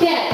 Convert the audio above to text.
Yes.